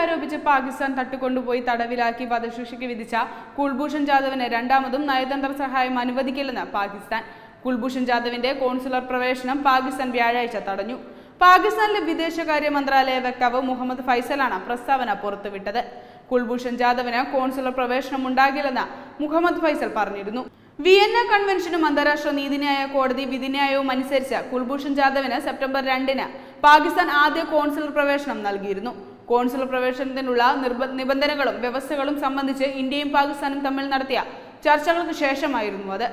ആരോപിച്ച് പാകിസ്ഥാൻ തട്ടിക്കൊണ്ടുപോയി തടവിലാക്കി വധശിക്ഷയ്ക്ക് വിധിച്ച കുൽഭൂഷൺ ജാദവിന് രണ്ടാമതും നയതന്ത്ര സഹായം അനുവദിക്കില്ലെന്ന് പാകിസ്ഥാൻ. കുൽഭൂഷൺ ജാദവിന്റെ കോൺസുലർ പ്രവേശനം പാകിസ്ഥാൻ വ്യാഴാഴ്ച തടഞ്ഞു. പാകിസ്ഥാനിലെ വിദേശകാര്യ മന്ത്രാലയ വക്താവ് മുഹമ്മദ് ഫൈസലാണ് പ്രസ്താവന പുറത്തുവിട്ടത്. കുൽഭൂഷൺ ജാദവിന് കോൺസുലർ പ്രവേശനം ഉണ്ടാകില്ലെന്ന് മുഹമ്മദ് ഫൈസൽ പറഞ്ഞിരുന്നു. വിയന്ന കൺവെൻഷനും അന്താരാഷ്ട്ര നീതിന്യായ കോടതി വിധിന്യായവും അനുസരിച്ച് കുൽഭൂഷൺ ജാദവിന് സെപ്റ്റംബർ രണ്ടിന് പാകിസ്ഥാൻ ആദ്യ കോൺസുലർ പ്രവേശനം നൽകിയിരുന്നു. കോൺസുലർ പ്രവേശനത്തിനുള്ള നിബന്ധനകളും വ്യവസ്ഥകളും സംബന്ധിച്ച് ഇന്ത്യയും പാകിസ്ഥാനും തമ്മിൽ നടത്തിയ ചർച്ചകൾക്ക് ശേഷമായിരുന്നു അത്.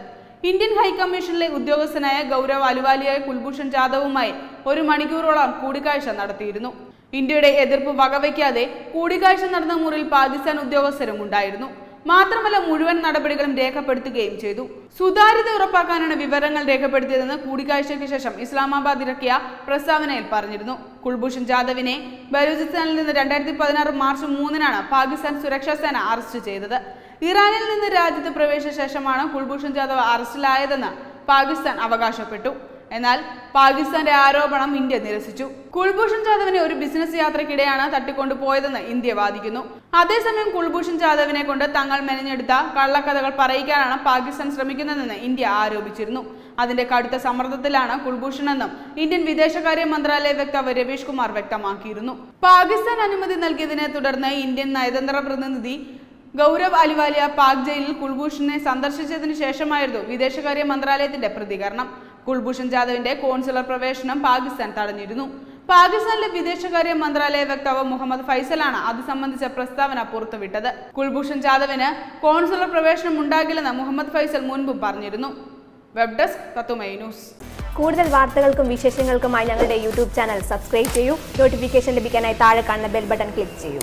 ഇന്ത്യൻ ഹൈക്കമ്മീഷനിലെ ഉദ്യോഗസ്ഥനായ ഗൗരവ് അലുവാലിയായ കുൽഭൂഷൺ ജാദവുമായി ഒരു മണിക്കൂറോളം കൂടിക്കാഴ്ച നടത്തിയിരുന്നു. ഇന്ത്യയുടെ എതിർപ്പ് വകവയ്ക്കാതെ കൂടിക്കാഴ്ച നടന്ന മുറിയിൽ പാകിസ്ഥാൻ ഉദ്യോഗസ്ഥരും ഉണ്ടായിരുന്നു. മാത്രമല്ല മുഴുവൻ നടപടികളും രേഖപ്പെടുത്തുകയും ചെയ്തു. സുതാര്യത ഉറപ്പാക്കാനാണ് വിവരങ്ങൾ രേഖപ്പെടുത്തിയതെന്ന് കൂടിക്കാഴ്ചയ്ക്ക് ശേഷം ഇസ്ലാമാബാദ് ഇറക്കിയ പ്രസ്താവനയിൽ പറഞ്ഞിരുന്നു. കുൽഭൂഷൺ ജാദവിനെ ബലൂചിസ്ഥാനിൽ നിന്ന് രണ്ടായിരത്തി പതിനാറ് മാർച്ച് മൂന്നിനാണ് പാകിസ്ഥാൻ സുരക്ഷാ സേന അറസ്റ്റ് ചെയ്തത്. ഇറാനിൽ നിന്ന് രാജ്യത്ത് പ്രവേശിച്ച ശേഷമാണ് കുൽഭൂഷൺ ജാദവ് അറസ്റ്റിലായതെന്ന് പാകിസ്ഥാൻ അവകാശപ്പെട്ടു. എന്നാൽ പാകിസ്ഥാന്റെ ആരോപണം ഇന്ത്യ നിരസിച്ചു. കുൽഭൂഷൺ ജാദവിനെ ഒരു ബിസിനസ് യാത്രക്കിടെയാണ് തട്ടിക്കൊണ്ടുപോയതെന്ന് ഇന്ത്യ വാദിക്കുന്നു. അതേസമയം കുൽഭൂഷൺ ജാദവിനെ കൊണ്ട് തങ്ങൾ മെനഞ്ഞെടുത്ത കള്ളക്കഥകൾ പറയിക്കാനാണ് പാകിസ്ഥാൻ ശ്രമിക്കുന്നതെന്ന് ഇന്ത്യ ആരോപിച്ചിരുന്നു. അതിന്റെ കടുത്ത സമ്മർദ്ദത്തിലാണ് കുൽഭൂഷൺ എന്നും ഇന്ത്യൻ വിദേശകാര്യ മന്ത്രാലയ വക്താവ് രവീഷ് കുമാർ വ്യക്തമാക്കിയിരുന്നു. പാകിസ്ഥാൻ അനുമതി നൽകിയതിനെ തുടർന്ന് ഇന്ത്യൻ നയതന്ത്ര പ്രതിനിധി ഗൗരവ് അലിവാലിയ പാക് ജയിലിൽ കുൽഭൂഷണെ സന്ദർശിച്ചതിന് ശേഷമായിരുന്നു വിദേശകാര്യ മന്ത്രാലയത്തിന്റെ പ്രതികരണം. കുൽഭൂഷൺ ജാദവിന്റെ കോൺസുലർ പ്രവേശനം പാകിസ്ഥാൻ തടഞ്ഞിരുന്നു. പാകിസ്ഥാനിലെ വിദേശകാര്യ മന്ത്രാലയ വക്താവ് മുഹമ്മദ് ഫൈസലാണ് അത് സംബന്ധിച്ച പ്രസ്താവന പുറത്തുവിട്ടത്. കുൽഭൂഷൺ ജാദവിന് കോൺസുലർ പ്രവേശനം ഉണ്ടാകില്ലെന്ന് മുഹമ്മദ് ഫൈസൽ മുൻപും പറഞ്ഞിരുന്നു. Web desk news. കൂടുതൽ വാർത്തകൾക്കും വിശേഷങ്ങൾക്കുമായി ഞങ്ങളുടെ യൂട്യൂബ് ചാനൽ സബ്സ്ക്രൈബ് ചെയ്യൂ. നോട്ടിഫിക്കേഷൻ ലഭിക്കാനായി താഴെ കാണുന്ന ബെൽ ബട്ടൺ ക്ലിക്ക് ചെയ്യൂ.